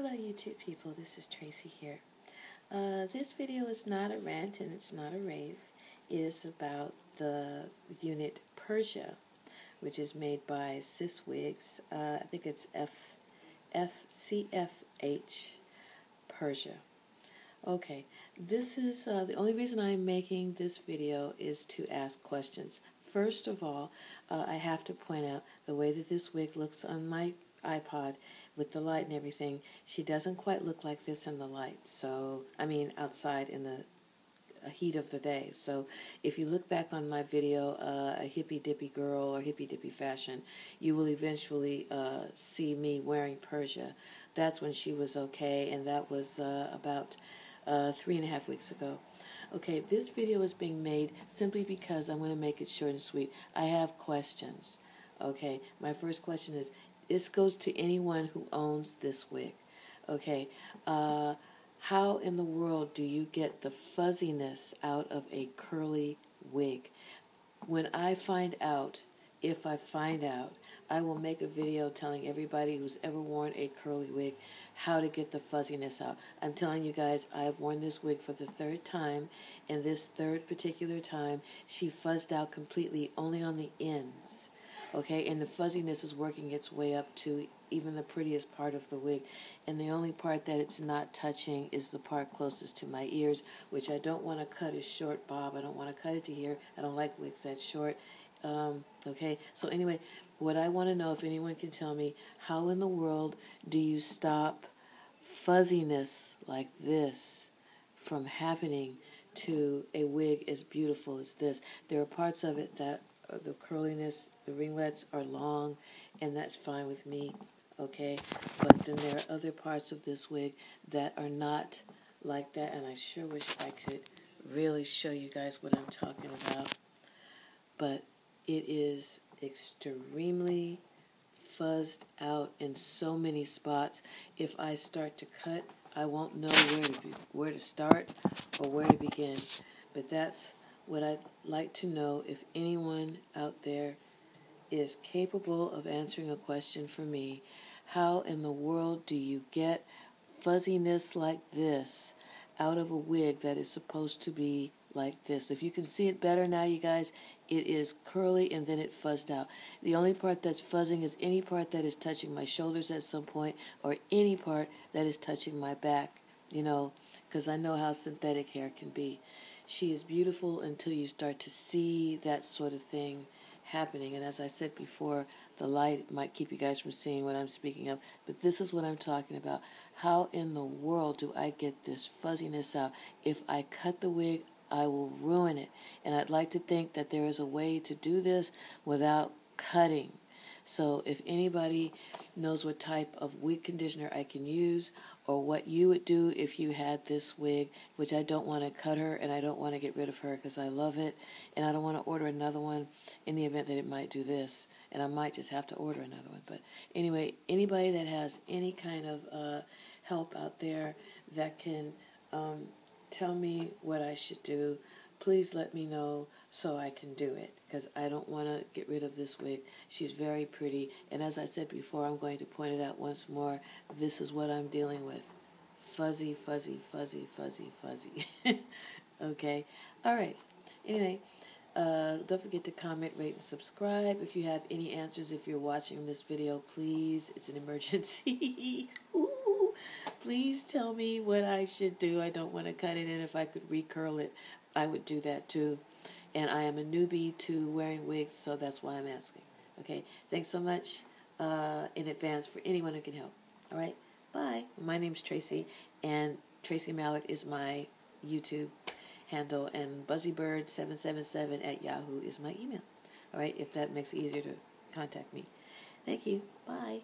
Hello YouTube people, this is Tracy here. Uh, this video is not a rant and it's not a rave. It is about the unit Persia, which is made by Sis Wigs. Uh, I think it's F, FCFH Persia. Okay, this is uh, the only reason I'm making this video is to ask questions. First of all, uh, I have to point out the way that this wig looks on my iPod with the light and everything, she doesn't quite look like this in the light. So, I mean, outside in the heat of the day. So, if you look back on my video, uh, a hippy dippy girl or hippy dippy fashion, you will eventually uh, see me wearing Persia. That's when she was okay, and that was uh, about uh, three and a half weeks ago. Okay, this video is being made simply because I'm going to make it short and sweet. I have questions. Okay, my first question is this goes to anyone who owns this wig. Okay, uh, how in the world do you get the fuzziness out of a curly wig? When I find out, if I find out, I will make a video telling everybody who's ever worn a curly wig how to get the fuzziness out. I'm telling you guys, I have worn this wig for the third time, and this third particular time, she fuzzed out completely only on the ends okay? And the fuzziness is working its way up to even the prettiest part of the wig. And the only part that it's not touching is the part closest to my ears which I don't want to cut as short bob. I don't want to cut it to here. I don't like wigs that short um, okay? So anyway what I want to know if anyone can tell me how in the world do you stop fuzziness like this from happening to a wig as beautiful as this? There are parts of it that the curliness, the ringlets are long, and that's fine with me, okay? But then there are other parts of this wig that are not like that, and I sure wish I could really show you guys what I'm talking about. But it is extremely fuzzed out in so many spots. If I start to cut, I won't know where to be, where to start or where to begin. But that's what I'd like to know if anyone out there is capable of answering a question for me. How in the world do you get fuzziness like this out of a wig that is supposed to be like this? If you can see it better now, you guys, it is curly and then it fuzzed out. The only part that's fuzzing is any part that is touching my shoulders at some point or any part that is touching my back, you know, because I know how synthetic hair can be she is beautiful until you start to see that sort of thing happening. And as I said before, the light might keep you guys from seeing what I'm speaking of. But this is what I'm talking about. How in the world do I get this fuzziness out? If I cut the wig, I will ruin it. And I'd like to think that there is a way to do this without cutting. So if anybody knows what type of wig conditioner I can use or what you would do if you had this wig, which I don't want to cut her and I don't want to get rid of her because I love it. And I don't want to order another one in the event that it might do this. And I might just have to order another one. But anyway, anybody that has any kind of uh, help out there that can um, tell me what I should do, please let me know so I can do it because I don't want to get rid of this wig. She's very pretty. And as I said before, I'm going to point it out once more. This is what I'm dealing with. Fuzzy, fuzzy, fuzzy, fuzzy, fuzzy. okay? All right. Anyway, uh, don't forget to comment, rate, and subscribe. If you have any answers, if you're watching this video, please, it's an emergency. Ooh, please tell me what I should do. I don't want to cut it, and if I could recurl it, I would do that too and I am a newbie to wearing wigs, so that's why I'm asking. Okay, thanks so much uh, in advance for anyone who can help. All right, bye. My name's Tracy, and Tracy Mallard is my YouTube handle, and buzzybird777 at yahoo is my email. All right, if that makes it easier to contact me. Thank you. Bye.